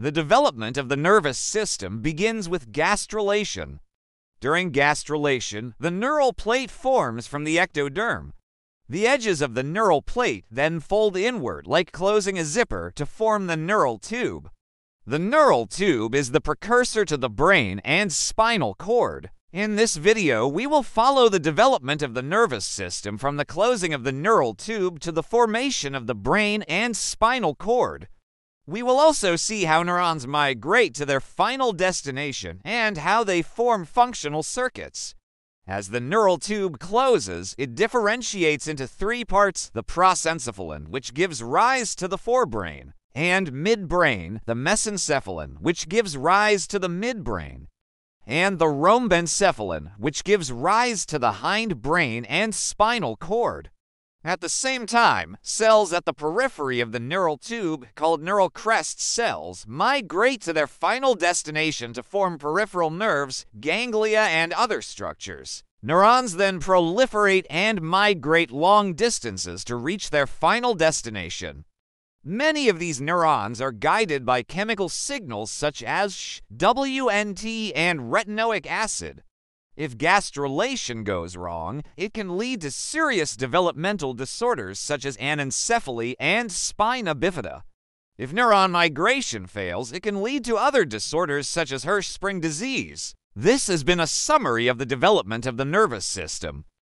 The development of the nervous system begins with gastrulation. During gastrulation, the neural plate forms from the ectoderm. The edges of the neural plate then fold inward like closing a zipper to form the neural tube. The neural tube is the precursor to the brain and spinal cord. In this video, we will follow the development of the nervous system from the closing of the neural tube to the formation of the brain and spinal cord. We will also see how neurons migrate to their final destination and how they form functional circuits. As the neural tube closes, it differentiates into three parts the prosencephalon, which gives rise to the forebrain, and midbrain, the mesencephalon, which gives rise to the midbrain, and the rhombencephalon, which gives rise to the hindbrain and spinal cord. At the same time, cells at the periphery of the neural tube, called neural crest cells, migrate to their final destination to form peripheral nerves, ganglia, and other structures. Neurons then proliferate and migrate long distances to reach their final destination. Many of these neurons are guided by chemical signals such as SH, WNT, and retinoic acid. If gastrulation goes wrong, it can lead to serious developmental disorders such as anencephaly and spina bifida. If neuron migration fails, it can lead to other disorders such as Hirschsprung disease. This has been a summary of the development of the nervous system.